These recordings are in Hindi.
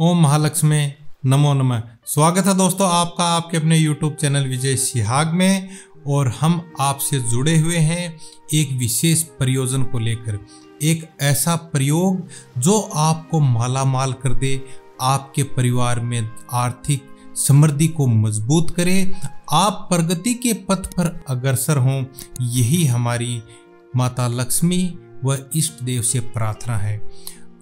ओम महालक्ष्मी, नमो नमः। स्वागत है दोस्तों आपका, आपके अपने YouTube चैनल विजय सिहाग में, और हम आपसे जुड़े हुए हैं एक विशेष प्रयोजन को लेकर। एक ऐसा प्रयोग जो आपको माला माल कर दे, आपके परिवार में आर्थिक समृद्धि को मज़बूत करे, आप प्रगति के पथ पर अग्रसर हों, यही हमारी माता लक्ष्मी व इष्ट देव से प्रार्थना है।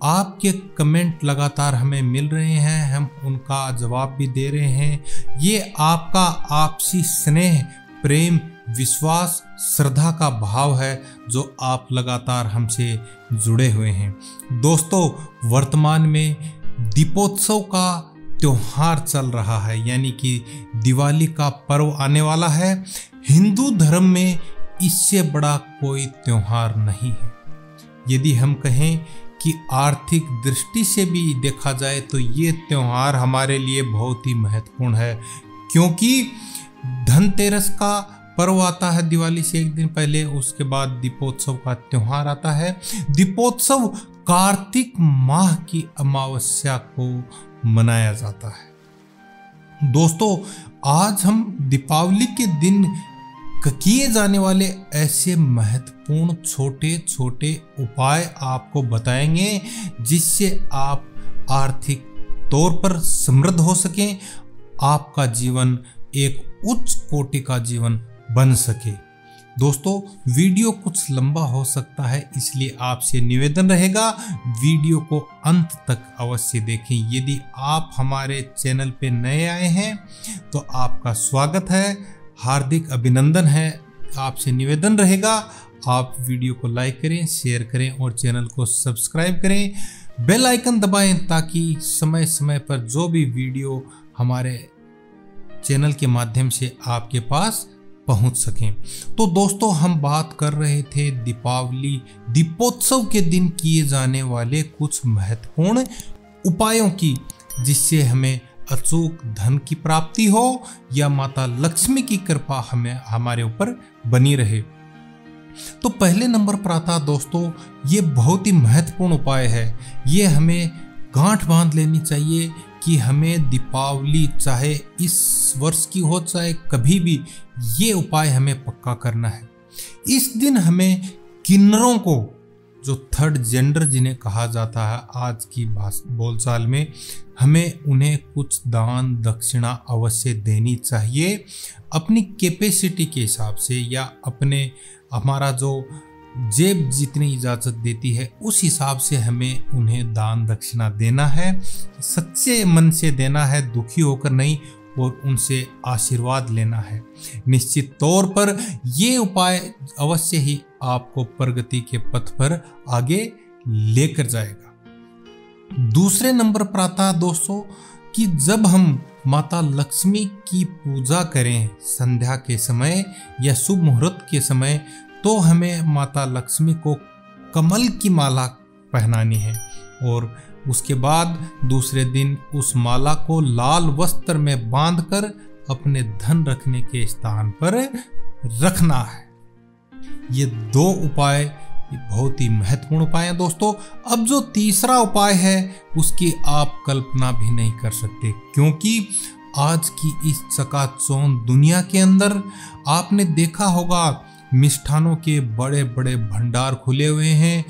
आपके कमेंट लगातार हमें मिल रहे हैं, हम उनका जवाब भी दे रहे हैं। ये आपका आपसी स्नेह, प्रेम, विश्वास, श्रद्धा का भाव है जो आप लगातार हमसे जुड़े हुए हैं। दोस्तों, वर्तमान में दीपोत्सव का त्यौहार चल रहा है, यानी कि दिवाली का पर्व आने वाला है। हिंदू धर्म में इससे बड़ा कोई त्यौहार नहीं है। यदि हम कहें कि आर्थिक दृष्टि से भी देखा जाए तो ये त्यौहार हमारे लिए बहुत ही महत्वपूर्ण है। क्योंकि धनतेरस का पर्व आता है दिवाली से एक दिन पहले, उसके बाद दीपोत्सव का त्यौहार आता है। दीपोत्सव कार्तिक माह की अमावस्या को मनाया जाता है। दोस्तों, आज हम दीपावली के दिन किए जाने वाले ऐसे महत्वपूर्ण छोटे छोटे उपाय आपको बताएँगे, जिससे आप आर्थिक तौर पर समृद्ध हो सकें, आपका जीवन एक उच्च कोटि का जीवन बन सके। दोस्तों, वीडियो कुछ लंबा हो सकता है, इसलिए आपसे निवेदन रहेगा, वीडियो को अंत तक अवश्य देखें। यदि आप हमारे चैनल पे नए आए हैं तो आपका स्वागत है। हार्दिक अभिनंदन है। आपसे निवेदन रहेगा, आप वीडियो को लाइक करें, शेयर करें और चैनल को सब्सक्राइब करें। बेल आइकन दबाएँ ताकि समय समय पर जो भी वीडियो हमारे चैनल के माध्यम से आपके पास पहुँच सकें। तो दोस्तों, हम बात कर रहे थे दीपावली, दीपोत्सव के दिन किए जाने वाले कुछ महत्वपूर्ण उपायों की, जिससे हमें अचूक धन की प्राप्ति हो या माता लक्ष्मी की कृपा हमें, हमारे ऊपर बनी रहे। तो पहले नंबर पर आता दोस्तों, ये बहुत ही महत्वपूर्ण उपाय है। ये हमें गांठ बाँध लेनी चाहिए कि हमें दीपावली, चाहे इस वर्ष की हो, चाहे कभी भी, ये उपाय हमें पक्का करना है। इस दिन हमें किन्नरों को जो थर्ड जेंडर जिन्हें कहा जाता है आज की बोलचाल में, हमें उन्हें कुछ दान दक्षिणा अवश्य देनी चाहिए। अपनी कैपेसिटी के हिसाब से या अपने हमारा जो जेब जितनी इजाज़त देती है, उस हिसाब से हमें उन्हें दान दक्षिणा देना है। सच्चे मन से देना है, दुखी होकर नहीं और उनसे आशीर्वाद लेना है। निश्चित तौर पर ये उपाय अवश्य ही आपको प्रगति के पथ पर आगे लेकर जाएगा। दूसरे नंबर पर आता है दोस्तों, कि जब हम माता लक्ष्मी की पूजा करें संध्या के समय या शुभ मुहूर्त के समय तो हमें माता लक्ष्मी को कमल की माला पहनानी है और उसके बाद दूसरे दिन उस माला को लाल वस्त्र में बांधकर अपने धन रखने के स्थान पर रखना है। ये दो उपाय बहुत ही महत्वपूर्ण उपाय हैं दोस्तों। अब जो तीसरा उपाय है, उसकी आप कल्पना भी नहीं कर सकते, क्योंकि आज की इस चकाचौंध दुनिया के अंदर आपने देखा होगा, मिष्ठानों के बड़े बड़े भंडार खुले हुए हैं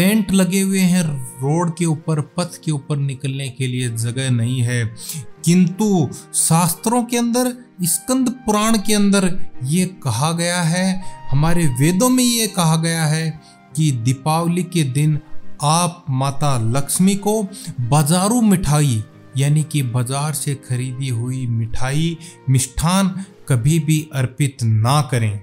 टेंट लगे हुए हैं, रोड के ऊपर, पथ के ऊपर निकलने के लिए जगह नहीं है। किंतु शास्त्रों के अंदर, स्कंद पुराण के अंदर ये कहा गया है, हमारे वेदों में ये कहा गया है कि दीपावली के दिन आप माता लक्ष्मी को बाजारू मिठाई, यानी कि बाज़ार से खरीदी हुई मिठाई, मिष्ठान कभी भी अर्पित ना करें।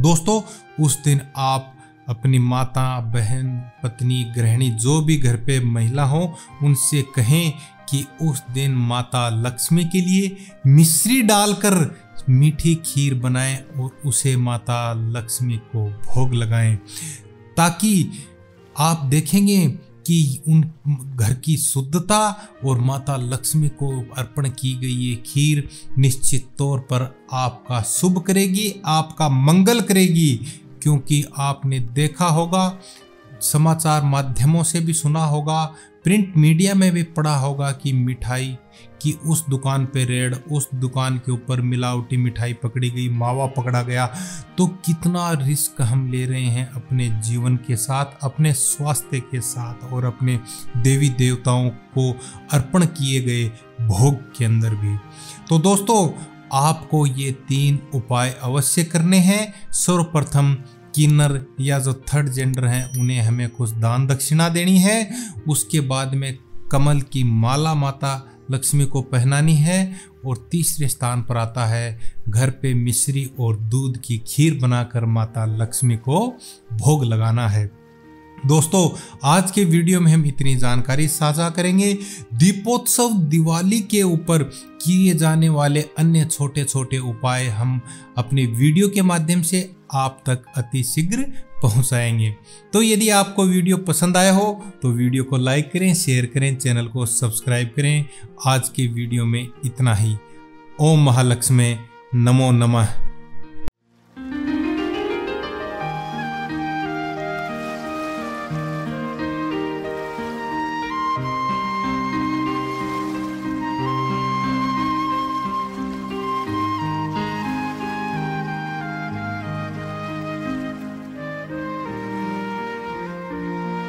दोस्तों, उस दिन आप अपनी माता, बहन, पत्नी, गृहिणी, जो भी घर पे महिला हो, उनसे कहें कि उस दिन माता लक्ष्मी के लिए मिश्री डालकर मीठी खीर बनाएँ और उसे माता लक्ष्मी को भोग लगाएँ, ताकि आप देखेंगे कि उन घर की शुद्धता और माता लक्ष्मी को अर्पण की गई ये खीर निश्चित तौर पर आपका शुभ करेगी, आपका मंगल करेगी। क्योंकि आपने देखा होगा, समाचार माध्यमों से भी सुना होगा, प्रिंट मीडिया में भी पढ़ा होगा कि मिठाई, कि उस दुकान पे रेड, उस दुकान के ऊपर मिलावटी मिठाई पकड़ी गई, मावा पकड़ा गया। तो कितना रिस्क हम ले रहे हैं अपने जीवन के साथ, अपने स्वास्थ्य के साथ और अपने देवी देवताओं को अर्पण किए गए भोग के अंदर भी। तो दोस्तों आपको ये तीन उपाय अवश्य करने हैं। सर्वप्रथम, किन्नर या जो थर्ड जेंडर हैं, उन्हें हमें कुछ दान दक्षिणा देनी है। उसके बाद में कमल की माला माता लक्ष्मी को पहनानी है और तीसरे स्थान पर आता है, घर पे मिश्री और दूध की खीर बनाकर माता लक्ष्मी को भोग लगाना है। दोस्तों, आज के वीडियो में हम इतनी जानकारी साझा करेंगे दीपोत्सव दिवाली के ऊपर किए जाने वाले अन्य छोटे छोटे उपाय हम अपने वीडियो के माध्यम से आप तक अति शीघ्र पहुंचाएँगे। तो यदि आपको वीडियो पसंद आया हो तो वीडियो को लाइक करें, शेयर करें, चैनल को सब्सक्राइब करें। आज के वीडियो में इतना ही। ओम महालक्ष्मी। नमो नमः।